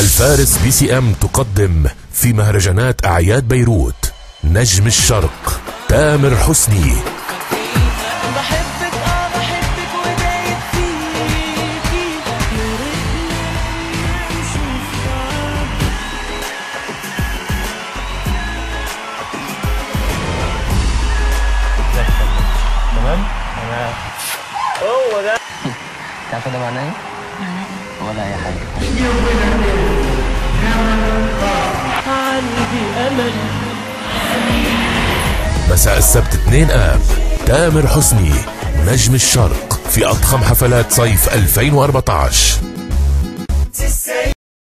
الفارس بي سي ام تقدم في مهرجانات أعياد بيروت. نجم الشرق تامر حسني. آه تمام. أنا تعرف ده معناه إيه؟ ولا أي حاجة. مساء السبت 2 آب. تامر حسني نجم الشرق في أضخم حفلات صيف 2014